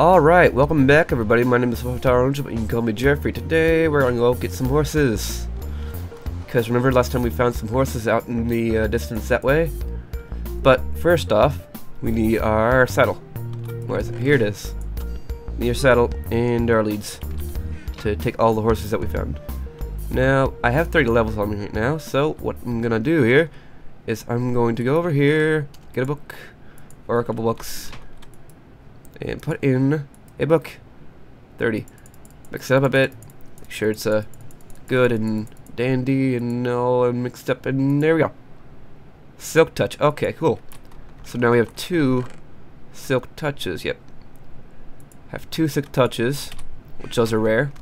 Alright, welcome back everybody. My name is Fftara Ownage, but you can call me Jeffrey. Today we're going to go get some horses. Because remember last time we found some horses out in the uh, distance that way? But first off, we need our saddle. Where is it? Here it is. Need saddle and our leads to take all the horses that we found. Now, I have 30 levels on me right now, so what I'm going to do here is I'm going to go over here, get a book, or a couple books, and put in a book. 30. Mix it up a bit. Make sure it's uh, good and dandy and all mixed up. And there we go. Silk touch. Okay, cool. So now we have two silk touches. Yep. Have two silk touches, which those are rare.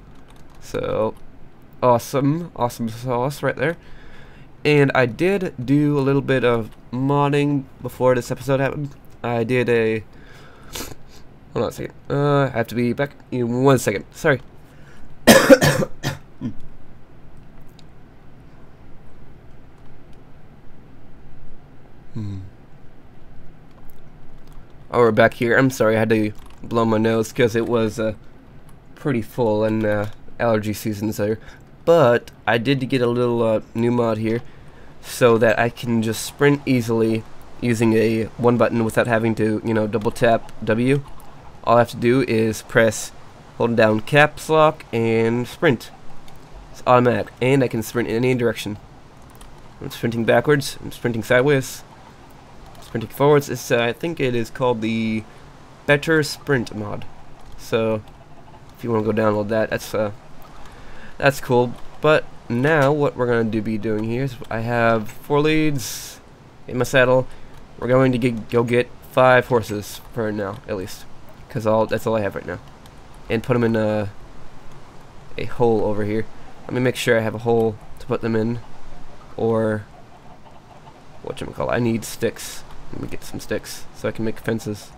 So, awesome. Awesome sauce right there. And I did do a little bit of modding before this episode happened. I did a Hold on a second. Uh, I have to be back in one second. Sorry. hmm. Oh, we're back here. I'm sorry, I had to blow my nose because it was uh, pretty full and uh, allergy season's there. But I did get a little uh, new mod here so that I can just sprint easily using a one button without having to, you know, double tap W all I have to do is press hold down caps lock and sprint. It's automatic and I can sprint in any direction. I'm sprinting backwards, I'm sprinting sideways, sprinting forwards. It's, uh, I think it is called the Better Sprint mod. So if you want to go download that, that's uh, that's cool. But now what we're going to be doing here is I have four leads in my saddle. We're going to get, go get five horses for now, at least because all that's all I have right now. And put them in a, a hole over here. Let me make sure I have a hole to put them in, or what you call? I need sticks. Let me get some sticks so I can make fences.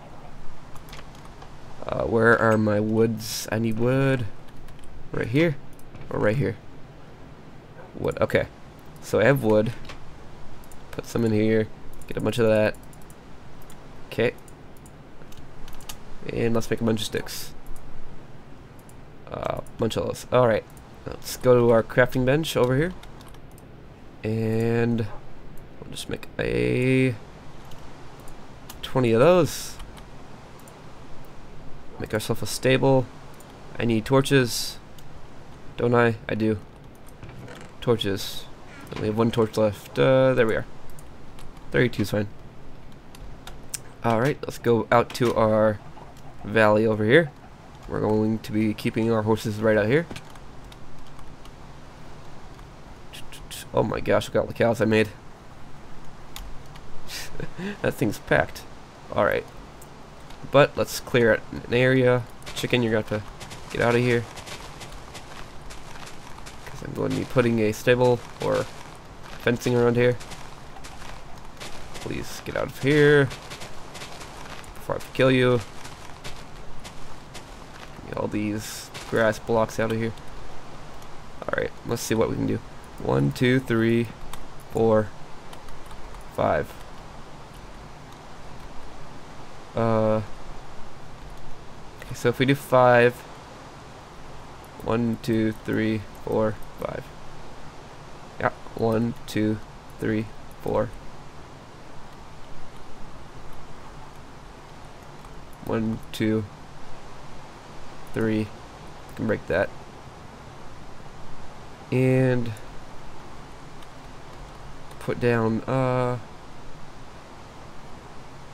Uh, where are my woods? I need wood. Right here, or right here. Wood. Okay. So I have wood. Put some in here. Get a bunch of that. Okay. And let's make a bunch of sticks. Uh, bunch of those. Alright. Let's go to our crafting bench over here. And we'll just make a 20 of those. Make ourselves a stable. I need torches. Don't I? I do. Torches. We have one torch left. Uh, there we are. 32 is fine. Alright, let's go out to our valley over here. We're going to be keeping our horses right out here. Oh my gosh, look at all the cows I made. that thing's packed. Alright. But let's clear an area. Chicken, you're going to get out of here. Because I'm going to be putting a stable or fencing around here. Please get out of here before I kill you these grass blocks out of here. Alright, let's see what we can do. One, two, three, four, five. Uh, okay, so if we do five, one, two, three, four, five. Yeah, one, two, three, four. One, two, three. I can break that. And put down, uh,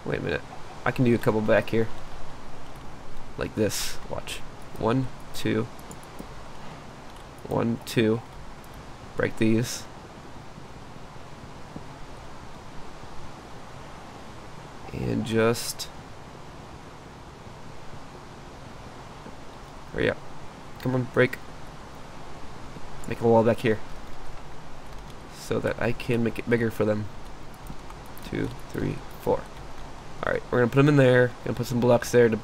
wait a minute. I can do a couple back here. Like this. Watch. One, two, one, two. Break these. And just Hurry up. Come on, break. Make a wall back here. So that I can make it bigger for them. Two, three, four. Alright, we're gonna put them in there. Gonna put some blocks there to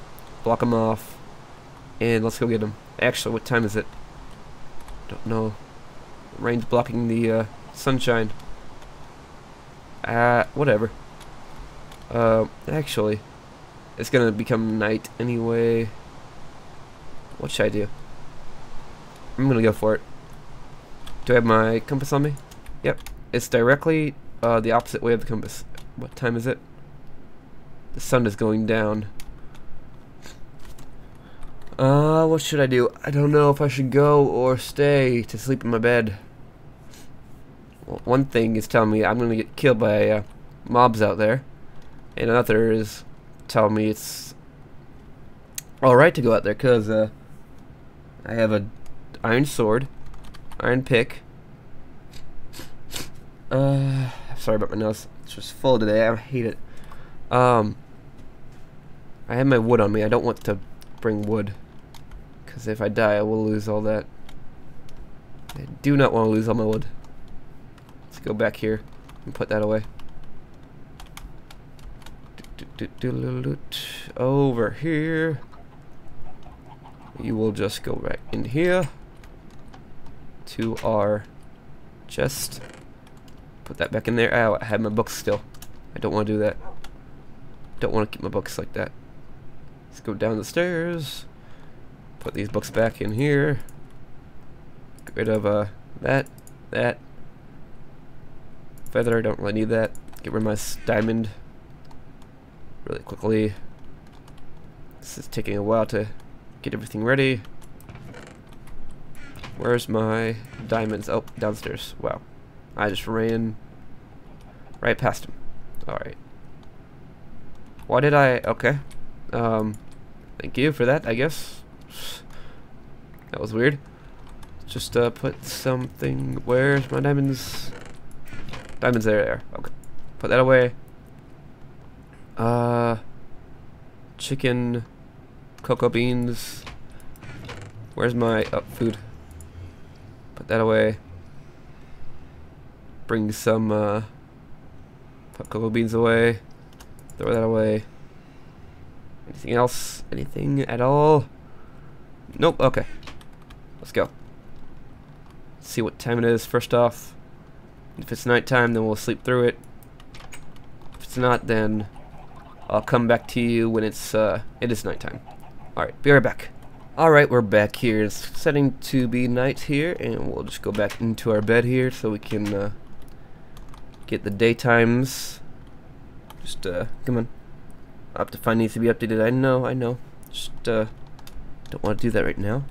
block them off. And let's go get them. Actually, what time is it? Don't know. Rain's blocking the uh, sunshine. Ah, uh, whatever. Uh, actually, it's gonna become night anyway. What should I do? I'm gonna go for it. Do I have my compass on me? Yep. It's directly uh, the opposite way of the compass. What time is it? The sun is going down. Uh, what should I do? I don't know if I should go or stay to sleep in my bed. Well, one thing is telling me I'm gonna get killed by uh, mobs out there, and another is telling me it's alright to go out there because uh, I have a iron sword, iron pick. Uh, sorry about my nose. It's just full today. I hate it. Um, I have my wood on me. I don't want to bring wood. Because if I die, I will lose all that. I do not want to lose all my wood. Let's go back here and put that away. Over here. You will just go right in here to our chest. Put that back in there. Oh, I have my books still. I don't want to do that. Don't want to keep my books like that. Let's go down the stairs. Put these books back in here. Get rid of uh, that, that. Feather, I don't really need that. Get rid of my diamond really quickly. This is taking a while to get everything ready. Where's my diamonds? Oh, downstairs. Wow. I just ran right past him. Alright. Why did I... Okay. Um, thank you for that, I guess. That was weird. Just uh, put something... Where's my diamonds? Diamonds there, there. Okay. Put that away. Uh... Chicken... Cocoa beans. Where's my... Oh, food. Put that away. Bring some, uh... Cocoa beans away. Throw that away. Anything else? Anything at all? Nope, okay. Let's go. Let's see what time it is first off. If it's nighttime, then we'll sleep through it. If it's not, then I'll come back to you when it's, uh, it is nighttime. Alright, be right back. Alright, we're back here. It's setting to be night here, and we'll just go back into our bed here so we can uh, get the daytimes. Just, uh, come on. Optifine needs to be updated. I know, I know. Just, uh, don't want to do that right now.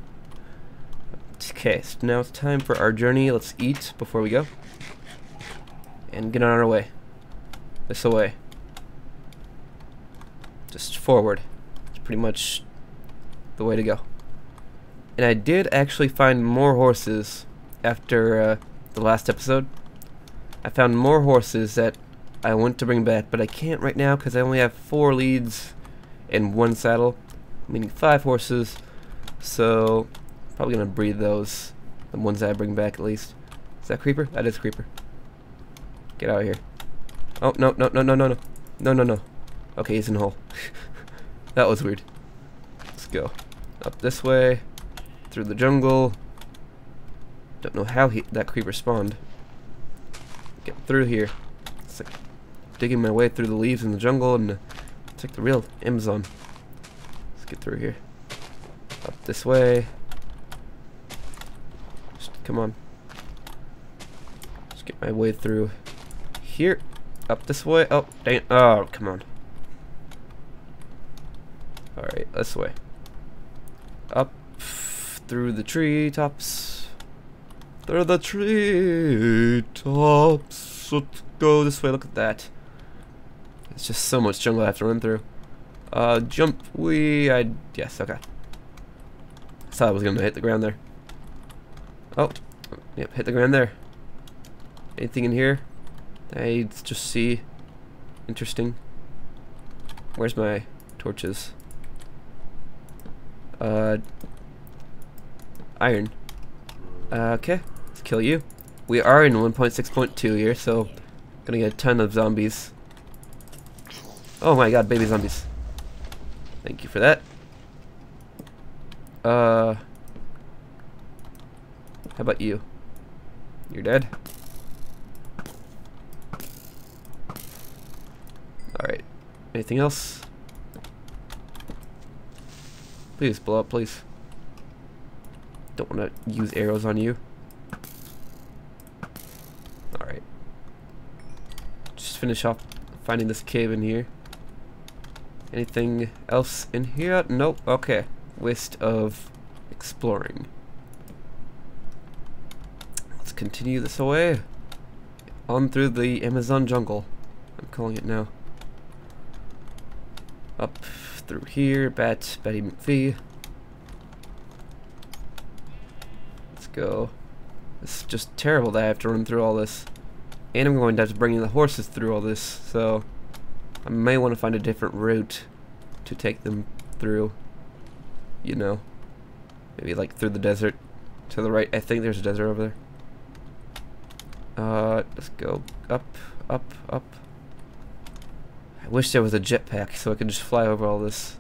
Okay, so now it's time for our journey. Let's eat before we go. And get on our way. This way. Just forward. It's pretty much the way to go. And I did actually find more horses after uh, the last episode. I found more horses that I want to bring back, but I can't right now because I only have four leads and one saddle, meaning five horses. So, probably going to breed those, the ones that I bring back at least. Is that Creeper? That is Creeper. Get out of here. Oh, no, no, no, no, no, no. No, no, no. Okay, he's in the hole. that was weird. Let's go. Up this way. Through the jungle. Don't know how he, that creeper spawned. Get through here. It's like digging my way through the leaves in the jungle and uh, it's like the real Amazon. Let's get through here. Up this way. Just come on. Just get my way through here. Up this way. Oh, dang. Oh, come on. Alright, this way. Up through the treetops. Through the treetops. Let's go this way. Look at that. It's just so much jungle I have to run through. Uh, jump. We. I. Yes. Okay. I thought I was gonna hit the ground there. Oh. Yep. Hit the ground there. Anything in here? I just see. Interesting. Where's my torches? Uh, iron. Uh, okay, let's kill you. We are in 1.6.2 here, so gonna get a ton of zombies. Oh my god, baby zombies. Thank you for that. Uh, how about you? You're dead? Alright. Anything else? Please blow up, please. Don't want to use arrows on you. Alright. Just finish off finding this cave in here. Anything else in here? Nope. Okay. Waste of exploring. Let's continue this away. On through the Amazon jungle. I'm calling it now. Up through here. Bat, Betty McPhee. Let's go. It's just terrible that I have to run through all this. And I'm going to have to bring the horses through all this, so I may want to find a different route to take them through. You know. Maybe like through the desert to the right. I think there's a desert over there. Uh, let's go up, up, up. Wish there was a jetpack so I could just fly over all this.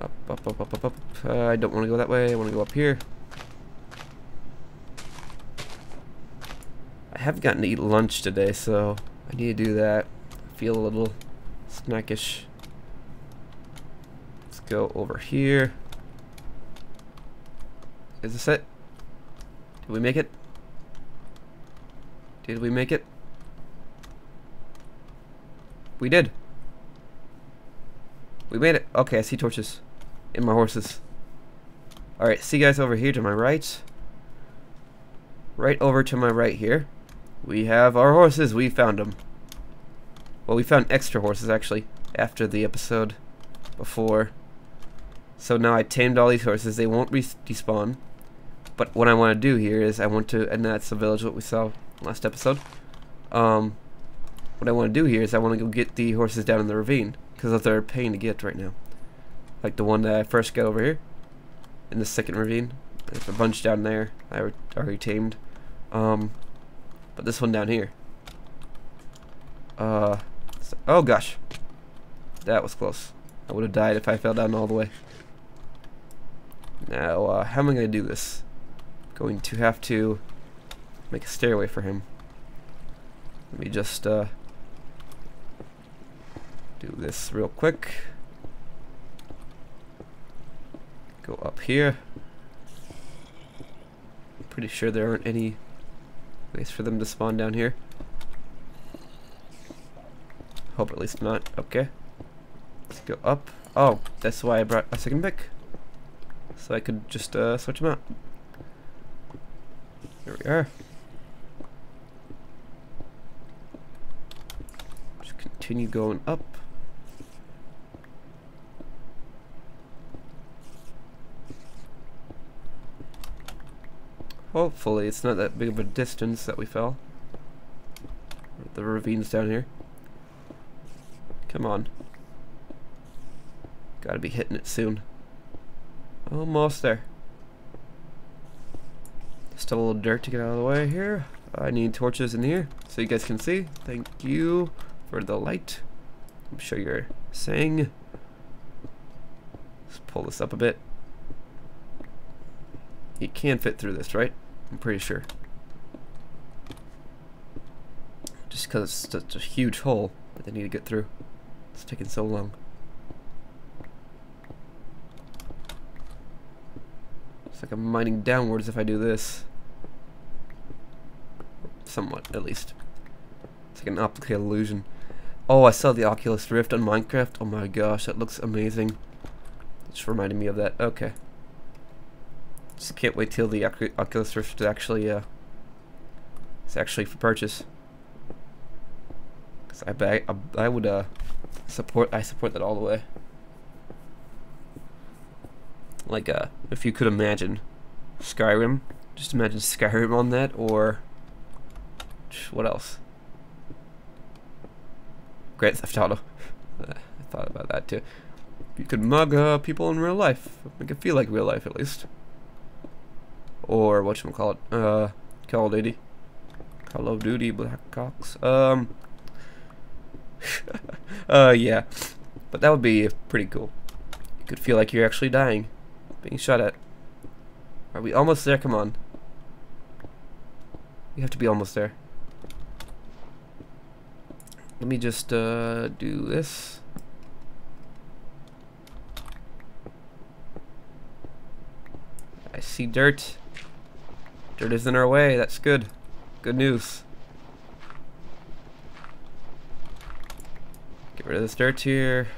Up, up, up, up, up, up. Uh, I don't want to go that way. I want to go up here. I have gotten to eat lunch today, so I need to do that. I feel a little snackish. Let's go over here. Is this it? Did we make it? Did we make it? We did. We made it. Okay, I see torches. In my horses. Alright, see guys over here to my right. Right over to my right here. We have our horses. We found them. Well, we found extra horses, actually, after the episode before. So now I tamed all these horses. They won't respawn. But what I want to do here is I want to, and that's the village what we saw last episode. Um, what I want to do here is I want to go get the horses down in the ravine because they're pain to get right now. Like the one that I first got over here in the second ravine. There's a bunch down there I already tamed. Um, but this one down here. Uh, so, oh gosh, that was close. I would have died if I fell down all the way. Now, uh, how am I going to do this? Going to have to make a stairway for him. Let me just uh, do this real quick. Go up here. Pretty sure there aren't any ways for them to spawn down here. Hope at least not. Okay. Let's go up. Oh, that's why I brought a second pick. So I could just uh, switch them out. There we are. Just continue going up. Hopefully it's not that big of a distance that we fell. The ravines down here. Come on. Gotta be hitting it soon. Almost there. Still a little dirt to get out of the way here. I need torches in here so you guys can see. Thank you for the light. I'm sure you're saying. Let's pull this up a bit. You can fit through this, right? I'm pretty sure. Just because it's such a huge hole that they need to get through. It's taking so long. It's like I'm mining downwards if I do this. Somewhat, at least. It's like an optical illusion. Oh, I saw the Oculus Rift on Minecraft. Oh my gosh, that looks amazing. Just reminded me of that. Okay. Just can't wait till the Oculus Rift is actually uh, it's actually for purchase. Cause I I, I would uh support I support that all the way. Like uh, if you could imagine Skyrim, just imagine Skyrim on that, or what else? Grand Theft Auto. I thought about that too. You could mug uh, people in real life. Make it feel like real life at least. Or what you call it? Uh, Call of Duty. Call of Duty Black Ops. Um. uh, yeah. But that would be pretty cool. You could feel like you're actually dying, being shot at. Are we almost there? Come on. You have to be almost there. Let me just uh, do this. I see dirt. Dirt is in our way. That's good. Good news. Get rid of this dirt here.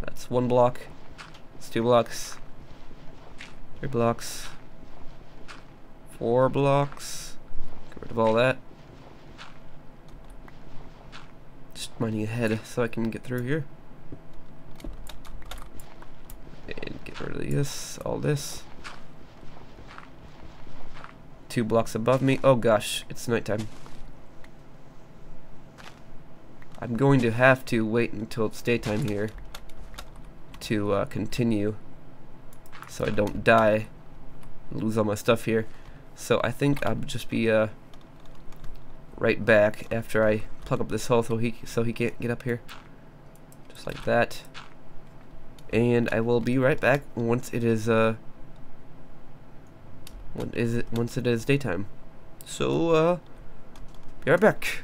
That's one block. It's two blocks. Three blocks. Four blocks. Get rid of all that. Just mining ahead so I can get through here. And of this, all this. Two blocks above me. Oh gosh, it's nighttime. I'm going to have to wait until it's daytime here to uh, continue so I don't die lose all my stuff here so I think I'll just be uh, right back after I plug up this hole so he so he can't get up here just like that and I will be right back once it is uh when is it once it is daytime. So uh be right back.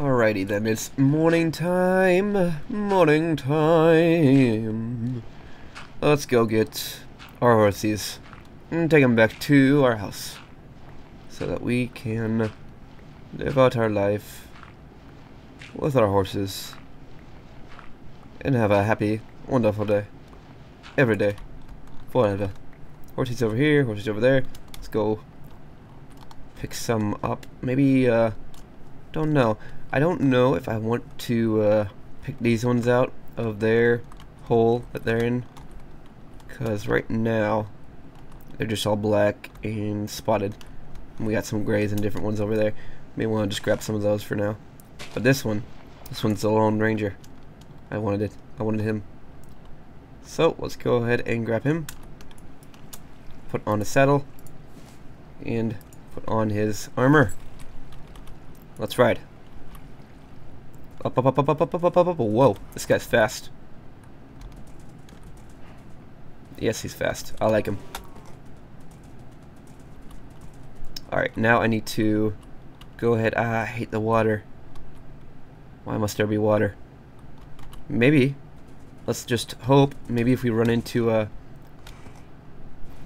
Alrighty then, it's morning time, morning time. Let's go get our horses and take them back to our house so that we can live out our life with our horses and have a happy, wonderful day. Every day. Forever. Horses over here, horses over there. Let's go pick some up. Maybe, uh, don't know. I don't know if I want to uh, pick these ones out of their hole that they're in because right now they're just all black and spotted and we got some grays and different ones over there may want to just grab some of those for now but this one this one's the Lone Ranger I wanted it I wanted him so let's go ahead and grab him put on a saddle and put on his armor let's ride up, up, up, up, up, up, up, up, up, up. Whoa, this guy's fast. Yes, he's fast. I like him. Alright, now I need to go ahead. Ah, I hate the water. Why must there be water? Maybe. Let's just hope. Maybe if we run into uh,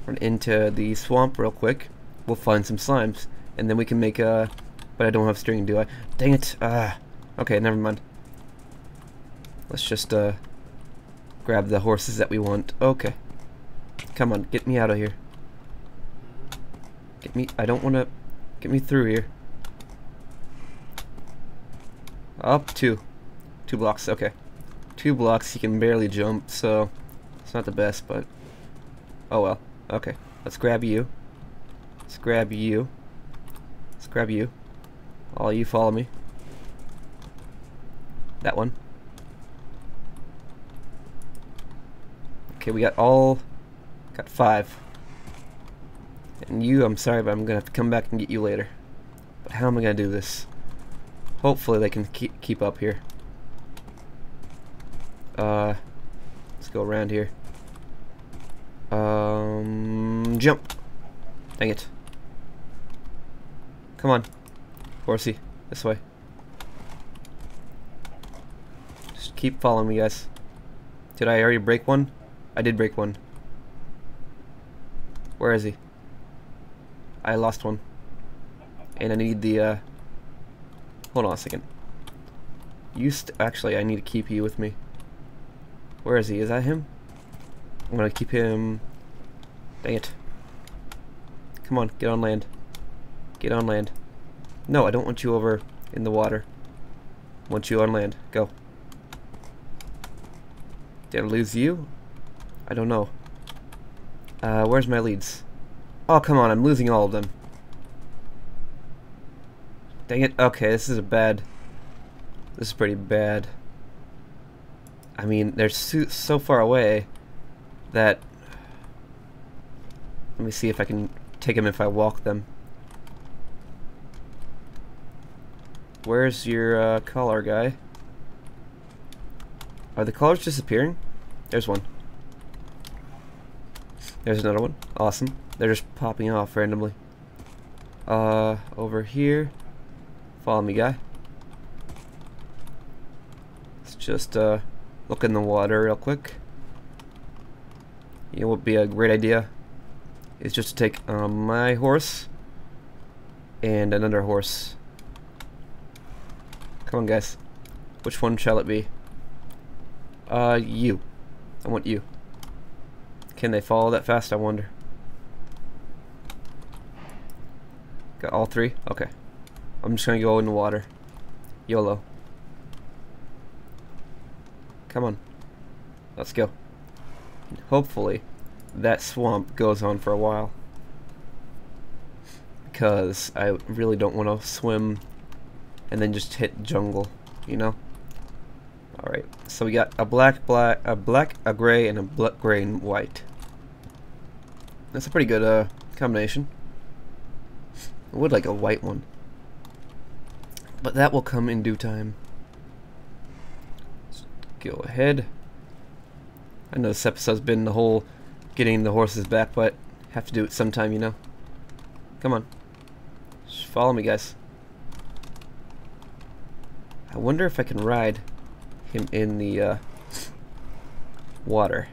run into the swamp real quick, we'll find some slimes, and then we can make a. But I don't have string, do I? Dang it! Ah. Okay, never mind. Let's just uh, grab the horses that we want. Okay. Come on, get me out of here. Get me, I don't want to, get me through here. Up two. Two blocks, okay. Two blocks, he can barely jump, so it's not the best, but oh well. Okay, let's grab you. Let's grab you. Let's grab you. All you follow me. That one. Okay, we got all... Got five. And you, I'm sorry, but I'm gonna have to come back and get you later. But how am I gonna do this? Hopefully they can keep, keep up here. Uh, let's go around here. Um, jump. Dang it. Come on. Horsey, this way. Just keep following me, guys. Did I already break one? I did break one. Where is he? I lost one. And I need the, uh... Hold on a second. You actually, I need to keep you with me. Where is he? Is that him? I'm gonna keep him... Dang it. Come on, get on land. Get on land. No, I don't want you over in the water. I want you on land. Go. Did I lose you? I don't know. Uh, where's my leads? Oh, come on, I'm losing all of them. Dang it. Okay, this is a bad... This is pretty bad. I mean, they're so, so far away that... Let me see if I can take them if I walk them. Where's your uh, collar guy? Are the colors disappearing? There's one. There's another one. Awesome. They're just popping off randomly. Uh, over here. Follow me, guy. Let's just, uh, look in the water real quick. It would be a great idea? Is just to take um, my horse and another horse. Come on, guys. Which one shall it be? Uh, you. I want you. Can they follow that fast, I wonder? Got all three? Okay. I'm just gonna go in the water. YOLO. Come on. Let's go. Hopefully, that swamp goes on for a while. Because I really don't want to swim and then just hit jungle, you know? Alright, so we got a black, black, a black, a gray, and a black, gray, and white. That's a pretty good uh, combination. I would like a white one. But that will come in due time. Go ahead. I know this episode's been the whole getting the horses back, but have to do it sometime, you know? Come on. Just follow me, guys. I wonder if I can ride him in the uh, water.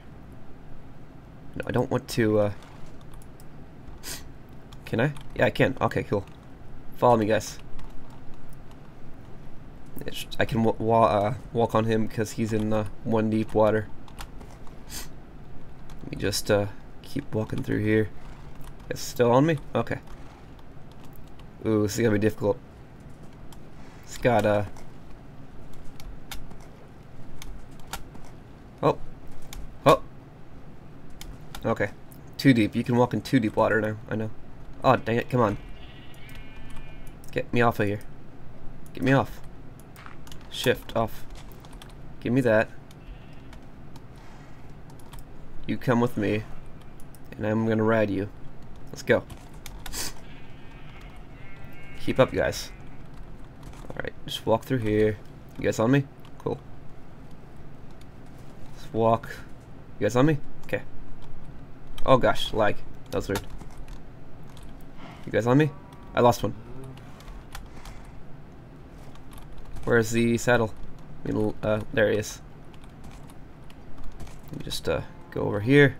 No, I don't want to... Uh, can I? Yeah, I can. Okay, cool. Follow me, guys. I can uh, walk on him because he's in uh, one deep water. Let me just uh, keep walking through here. It's still on me? Okay. Ooh, this is gonna be difficult. It's got uh Oh. Oh. Okay. Too deep. You can walk in too deep water now. I know. Oh, dang it. Come on. Get me off of here. Get me off. Shift off. Give me that. You come with me. And I'm gonna ride you. Let's go. Keep up, guys. Alright, just walk through here. You guys on me? Cool. Let's walk. You guys on me? Okay. Oh gosh, lag. That was weird. You guys on me? I lost one. Where's the saddle? Uh, there he is. Let me just uh, go over here.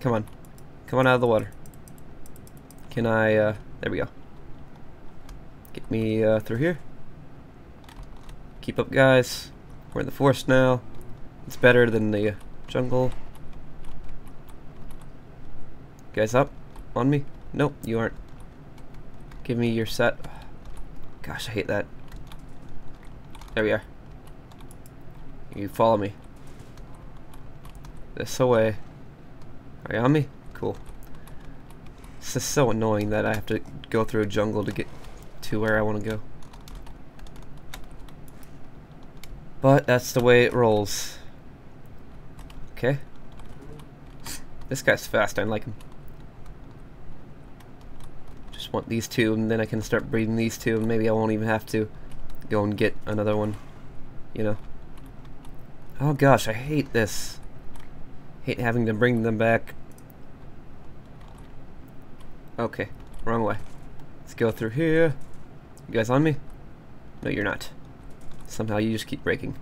Come on. Come on out of the water. Can I, uh, there we go. Get me uh, through here. Keep up, guys. We're in the forest now. It's better than the jungle. guys up? On me? Nope, you aren't. Give me your set. Gosh, I hate that. There we are. You follow me. This away. Are you on me? Cool. This is so annoying that I have to go through a jungle to get to where I want to go. But that's the way it rolls. Okay. This guy's fast, I like him. Want these two, and then I can start breeding these two, and maybe I won't even have to go and get another one. You know? Oh gosh, I hate this. Hate having to bring them back Okay, wrong way. Let's go through here. You guys on me? No, you're not. Somehow you just keep breaking.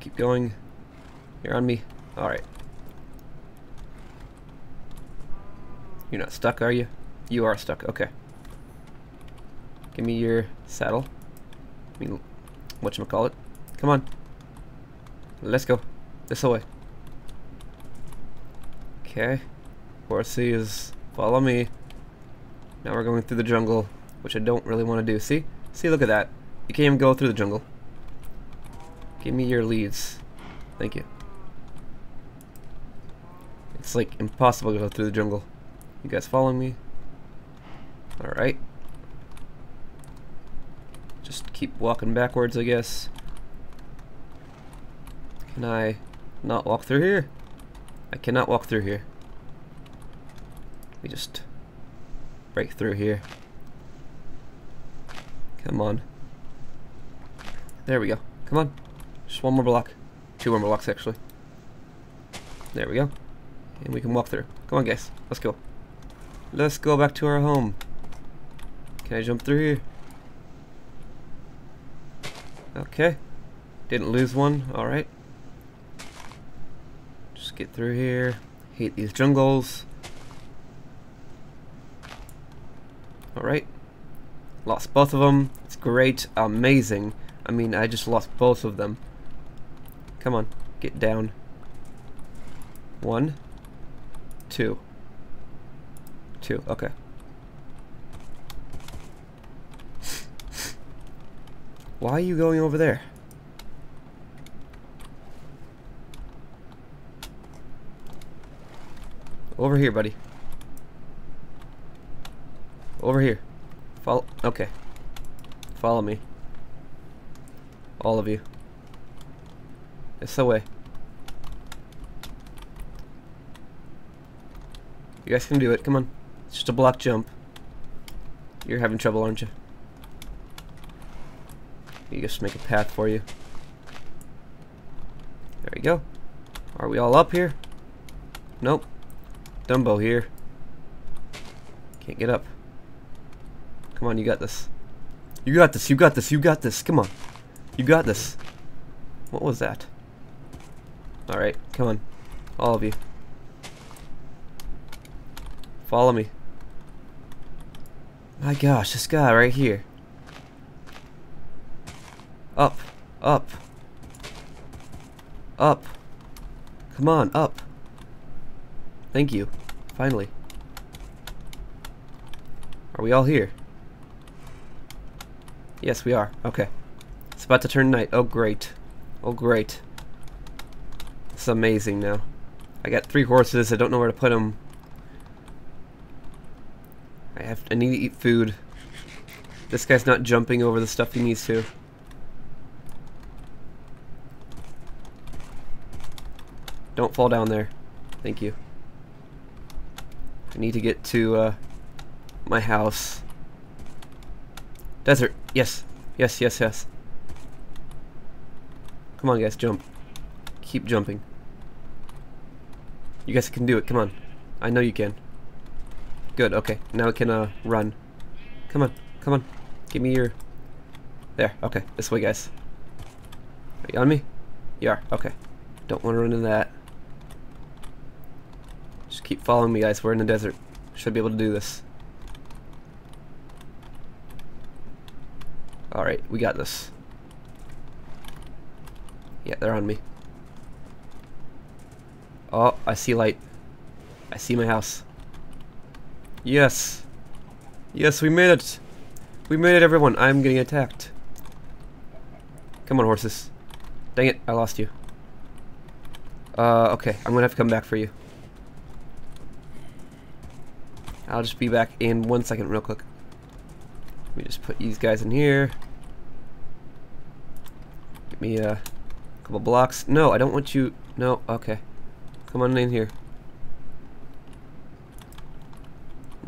keep going. You're on me. Alright. You're not stuck, are you? You are stuck. Okay. Give me your saddle. I mean, whatchamacallit. Come on. Let's go. This way. Okay. Horsey is follow me. Now we're going through the jungle, which I don't really want to do. See? See, look at that. You can't even go through the jungle. Give me your leads. Thank you. It's like impossible to go through the jungle. You guys following me? Alright. Just keep walking backwards, I guess. Can I not walk through here? I cannot walk through here. We just break through here. Come on. There we go. Come on. Just one more block. Two more blocks, actually. There we go. And we can walk through. Come on, guys. Let's go. Let's go back to our home. Can I jump through here? Okay. Didn't lose one. Alright. Just get through here. Hate these jungles. Alright. Lost both of them. It's great. Amazing. I mean, I just lost both of them. Come on. Get down. One. Two. Two. Okay. Why are you going over there? Over here, buddy. Over here. Follow. Okay. Follow me. All of you. It's the way. You guys can do it. Come on. It's just a block jump. You're having trouble, aren't you? You just make a path for you. There we go. Are we all up here? Nope. Dumbo here. Can't get up. Come on, you got this. You got this, you got this, you got this. Come on. You got this. What was that? Alright, come on. All of you. Follow me. My gosh, this guy right here. Up. Up. Up. Come on, up. Thank you. Finally. Are we all here? Yes, we are. Okay. It's about to turn night. Oh, great. Oh, great. It's amazing now. I got three horses. I don't know where to put them. I have. I need to eat food. This guy's not jumping over the stuff he needs to. Don't fall down there. Thank you. I need to get to uh, my house. Desert. Yes. Yes, yes, yes. Come on, guys. Jump. Keep jumping. You guys can do it. Come on. I know you can. Good. Okay. Now we can uh, run. Come on. Come on. Give me your... There. Okay. This way, guys. Are you on me? You are. Okay. Don't want to run into that. Just keep following me, guys. We're in the desert. Should be able to do this. Alright, we got this. Yeah, they're on me. Oh, I see light. I see my house. Yes. Yes, we made it. We made it, everyone. I'm getting attacked. Come on, horses. Dang it, I lost you. Uh, okay. I'm gonna have to come back for you. I'll just be back in one second real quick. Let me just put these guys in here. Give me a couple blocks. No, I don't want you... No, okay. Come on in here.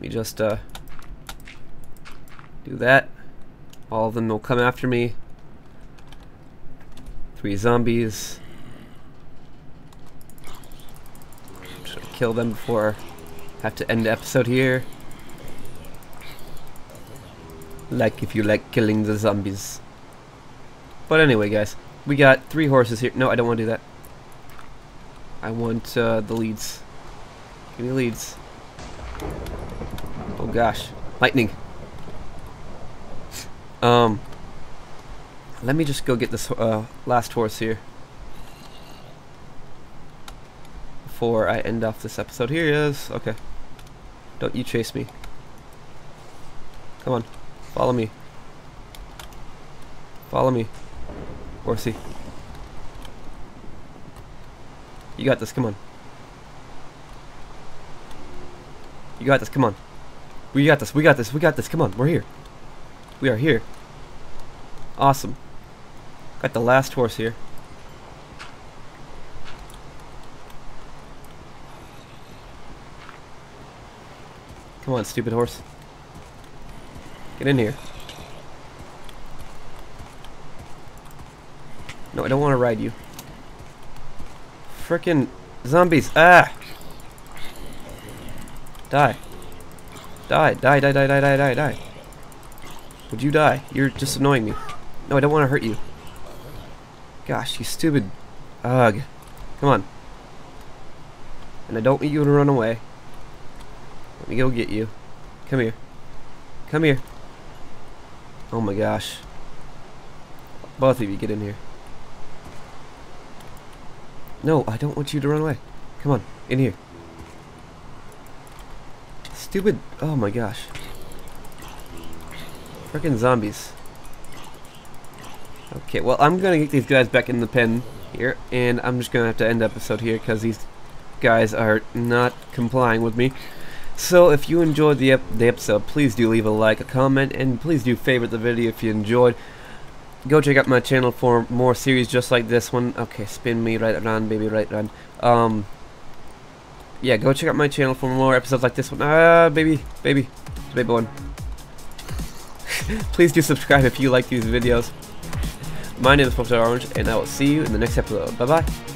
Let me just uh, do that. All of them will come after me. Three zombies. kill them before I have to end the episode here. Like if you like killing the zombies. But anyway, guys. We got three horses here. No, I don't want to do that. I want uh, the leads. Give me leads. Gosh. Lightning. Um. Let me just go get this uh, last horse here. Before I end off this episode. Here he is. Okay. Don't you chase me. Come on. Follow me. Follow me. Horsey. You got this, come on. You got this, come on. We got this, we got this, we got this, come on, we're here. We are here. Awesome. Got the last horse here. Come on, stupid horse. Get in here. No, I don't want to ride you. Frickin' zombies. Ah! Die. Die, die, die, die, die, die, die, die. Would you die? You're just annoying me. No, I don't want to hurt you. Gosh, you stupid... Ugh. Come on. And I don't want you to run away. Let me go get you. Come here. Come here. Oh my gosh. Both of you get in here. No, I don't want you to run away. Come on, in here. Stupid. Oh my gosh. Freaking zombies. Okay, well, I'm gonna get these guys back in the pen here, and I'm just gonna have to end the episode here because these guys are not complying with me. So, if you enjoyed the, ep the episode, please do leave a like, a comment, and please do favorite the video if you enjoyed. Go check out my channel for more series just like this one. Okay, spin me right around, baby, right around. Um, yeah, go check out my channel for more episodes like this one. Ah, baby, baby, baby one. please do subscribe if you like these videos. My name is Fftara Ownage, and I will see you in the next episode. Bye-bye.